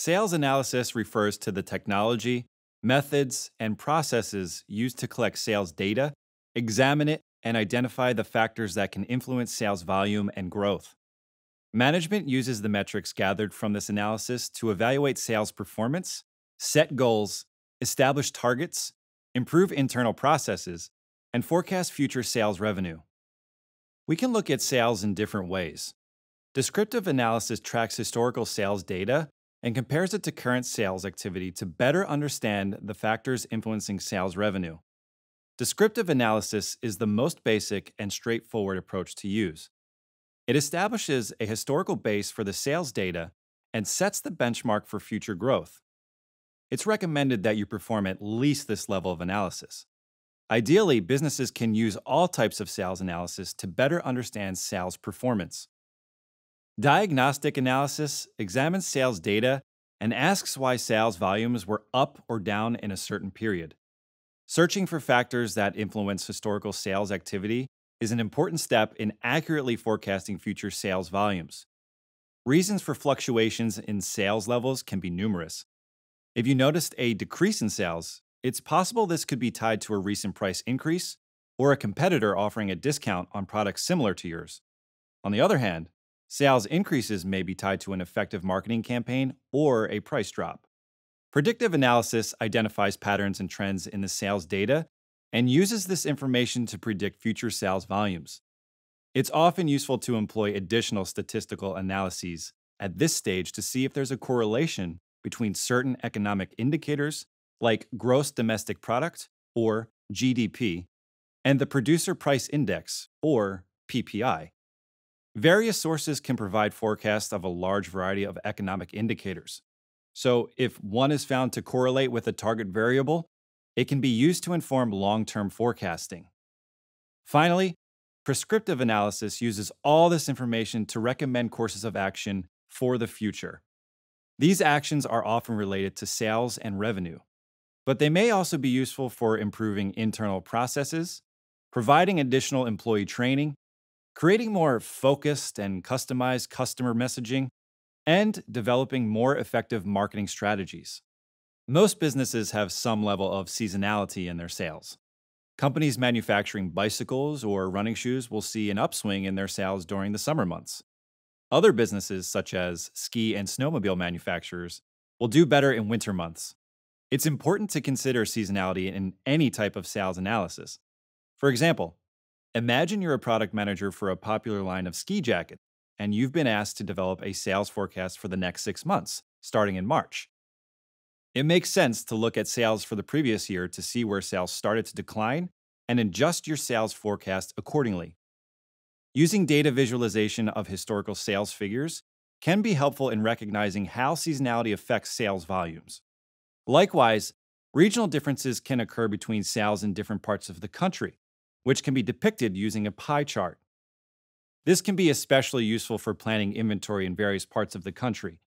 Sales analysis refers to the technology, methods, and processes used to collect sales data, examine it, and identify the factors that can influence sales volume and growth. Management uses the metrics gathered from this analysis to evaluate sales performance, set goals, establish targets, improve internal processes, and forecast future sales revenue. We can look at sales in different ways. Descriptive analysis tracks historical sales data and compares it to current sales activity to better understand the factors influencing sales revenue. Descriptive analysis is the most basic and straightforward approach to use. It establishes a historical base for the sales data and sets the benchmark for future growth. It's recommended that you perform at least this level of analysis. Ideally, businesses can use all types of sales analysis to better understand sales performance. Diagnostic analysis examines sales data and asks why sales volumes were up or down in a certain period. Searching for factors that influence historical sales activity is an important step in accurately forecasting future sales volumes. Reasons for fluctuations in sales levels can be numerous. If you noticed a decrease in sales, it's possible this could be tied to a recent price increase or a competitor offering a discount on products similar to yours. On the other hand, Sales increases may be tied to an effective marketing campaign or a price drop. Predictive analysis identifies patterns and trends in the sales data and uses this information to predict future sales volumes. It's often useful to employ additional statistical analyses at this stage to see if there's a correlation between certain economic indicators, like gross domestic product or GDP, and the producer price index or PPI. Various sources can provide forecasts of a large variety of economic indicators. So, if one is found to correlate with a target variable, it can be used to inform long term forecasting. Finally, prescriptive analysis uses all this information to recommend courses of action for the future. These actions are often related to sales and revenue, but they may also be useful for improving internal processes, providing additional employee training, creating more focused and customized customer messaging, and developing more effective marketing strategies. Most businesses have some level of seasonality in their sales. Companies manufacturing bicycles or running shoes will see an upswing in their sales during the summer months. Other businesses, such as ski and snowmobile manufacturers, will do better in winter months. It's important to consider seasonality in any type of sales analysis. For example, Imagine you're a product manager for a popular line of ski jackets, and you've been asked to develop a sales forecast for the next six months, starting in March. It makes sense to look at sales for the previous year to see where sales started to decline and adjust your sales forecast accordingly. Using data visualization of historical sales figures can be helpful in recognizing how seasonality affects sales volumes. Likewise, regional differences can occur between sales in different parts of the country, which can be depicted using a pie chart. This can be especially useful for planning inventory in various parts of the country.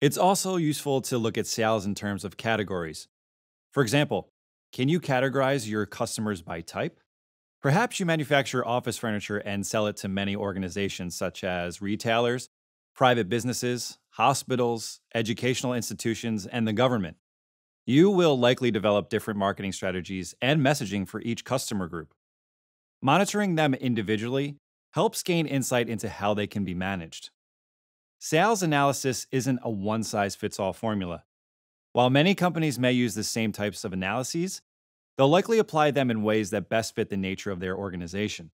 It's also useful to look at sales in terms of categories. For example, can you categorize your customers by type? Perhaps you manufacture office furniture and sell it to many organizations such as retailers, private businesses, hospitals, educational institutions, and the government. You will likely develop different marketing strategies and messaging for each customer group. Monitoring them individually helps gain insight into how they can be managed. Sales analysis isn't a one size fits all formula. While many companies may use the same types of analyses, they'll likely apply them in ways that best fit the nature of their organization.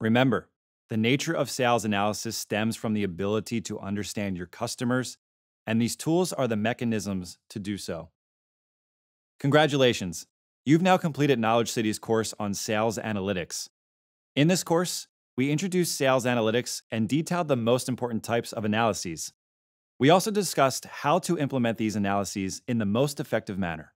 Remember, the nature of sales analysis stems from the ability to understand your customers, and these tools are the mechanisms to do so. Congratulations! You've now completed KnowledgeCity's course on sales analytics. In this course, we introduced sales analytics and detailed the most important types of analyses. We also discussed how to implement these analyses in the most effective manner.